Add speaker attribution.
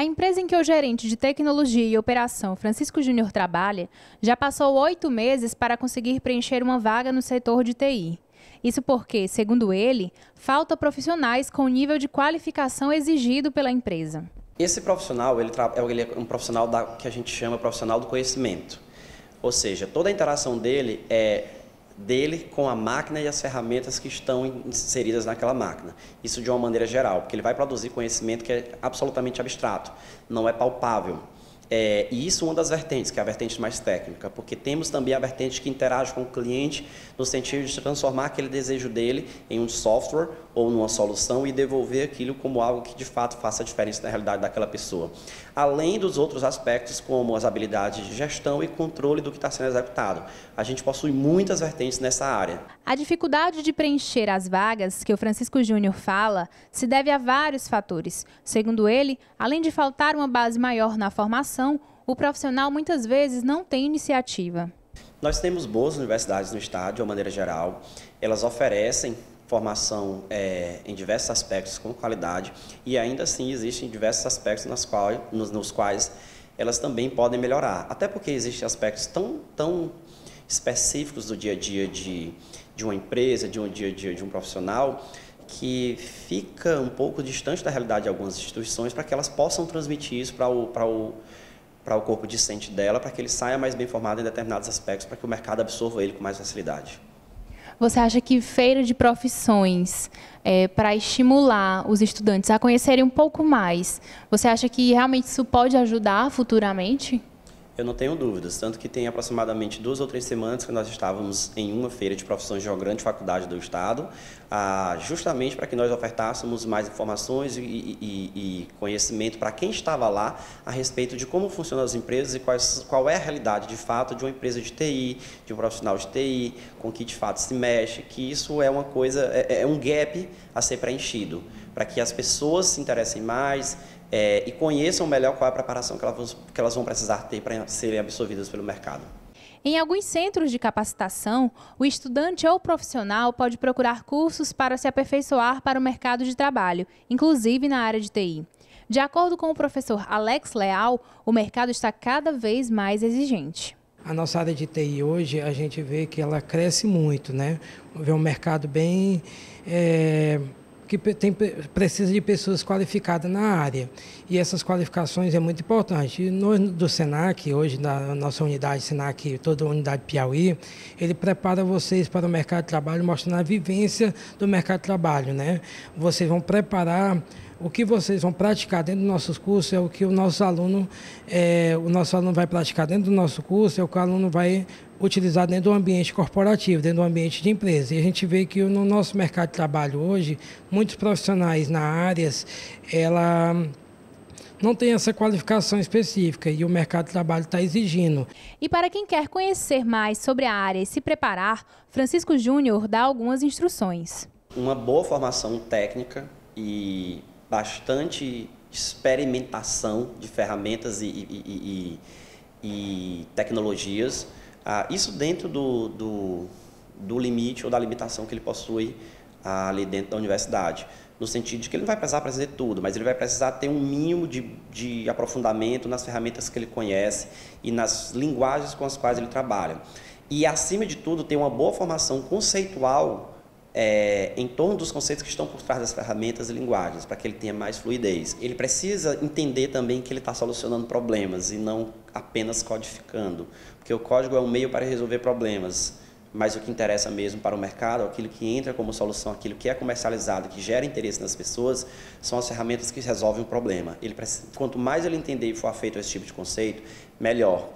Speaker 1: A empresa em que o gerente de tecnologia e operação, Francisco Júnior, trabalha, já passou oito meses para conseguir preencher uma vaga no setor de TI. Isso porque, segundo ele, falta profissionais com o nível de qualificação exigido pela empresa.
Speaker 2: Esse profissional, ele, ele é um profissional da, que a gente chama profissional do conhecimento. Ou seja, toda a interação dele é dele com a máquina e as ferramentas que estão inseridas naquela máquina. Isso de uma maneira geral, porque ele vai produzir conhecimento que é absolutamente abstrato, não é palpável. É, e isso é uma das vertentes, que é a vertente mais técnica, porque temos também a vertente que interage com o cliente no sentido de transformar aquele desejo dele em um software ou numa solução e devolver aquilo como algo que de fato faça a diferença na realidade daquela pessoa. Além dos outros aspectos, como as habilidades de gestão e controle do que está sendo executado. A gente possui muitas vertentes nessa área.
Speaker 1: A dificuldade de preencher as vagas que o Francisco Júnior fala se deve a vários fatores. Segundo ele, além de faltar uma base maior na formação, o profissional muitas vezes não tem iniciativa.
Speaker 2: Nós temos boas universidades no estado, de uma maneira geral. Elas oferecem formação é, em diversos aspectos com qualidade e ainda assim existem diversos aspectos nas quais, nos, nos quais elas também podem melhorar. Até porque existem aspectos tão, tão específicos do dia a dia de, de uma empresa, de um dia a dia de um profissional, que fica um pouco distante da realidade de algumas instituições para que elas possam transmitir isso para o, para o, para o corpo discente dela, para que ele saia mais bem formado em determinados aspectos, para que o mercado absorva ele com mais facilidade.
Speaker 1: Você acha que feira de profissões, é, para estimular os estudantes a conhecerem um pouco mais, você acha que realmente isso pode ajudar futuramente?
Speaker 2: Eu não tenho dúvidas, tanto que tem aproximadamente duas ou três semanas que nós estávamos em uma feira de profissões de uma grande faculdade do Estado, ah, justamente para que nós ofertássemos mais informações e, e, e conhecimento para quem estava lá a respeito de como funcionam as empresas e quais, qual é a realidade de fato de uma empresa de TI, de um profissional de TI, com que de fato se mexe, que isso é uma coisa, é, é um gap a ser preenchido, para que as pessoas se interessem mais, é, e conheçam melhor qual é a preparação que elas, que elas vão precisar ter para serem absorvidas pelo mercado.
Speaker 1: Em alguns centros de capacitação, o estudante ou profissional pode procurar cursos para se aperfeiçoar para o mercado de trabalho, inclusive na área de TI. De acordo com o professor Alex Leal, o mercado está cada vez mais exigente.
Speaker 3: A nossa área de TI hoje, a gente vê que ela cresce muito, né? Vê um mercado bem é, que tem, precisa de pessoas qualificadas na área. E essas qualificações é muito importante. E do SENAC, hoje na nossa unidade SENAC, toda a unidade Piauí, ele prepara vocês para o mercado de trabalho, mostrando a vivência do mercado de trabalho. Né? Vocês vão preparar o que vocês vão praticar dentro dos nossos cursos é o que o nosso aluno, é, o nosso aluno vai praticar dentro do nosso curso, é o que o aluno vai utilizar dentro do ambiente corporativo, dentro do ambiente de empresa. E a gente vê que no nosso mercado de trabalho hoje, muitos profissionais na áreas, ela não tem essa qualificação específica e o mercado de trabalho está exigindo.
Speaker 1: E para quem quer conhecer mais sobre a área e se preparar, Francisco Júnior dá algumas instruções.
Speaker 2: Uma boa formação técnica e bastante experimentação de ferramentas e, e, e, e tecnologias, ah, isso dentro do, do, do, limite ou da limitação que ele possui ah, ali dentro da universidade. No sentido de que ele não vai precisar fazer tudo, mas ele vai precisar ter um mínimo de, de aprofundamento nas ferramentas que ele conhece e nas linguagens com as quais ele trabalha. E, acima de tudo, ter uma boa formação conceitual é, em torno dos conceitos que estão por trás das ferramentas e linguagens, para que ele tenha mais fluidez. Ele precisa entender também que ele está solucionando problemas e não apenas codificando, porque o código é um meio para resolver problemas, mas o que interessa mesmo para o mercado, aquilo que entra como solução, aquilo que é comercializado, que gera interesse nas pessoas, são as ferramentas que resolvem o problema. Ele quanto mais ele entender e for afeito a esse tipo de conceito, melhor.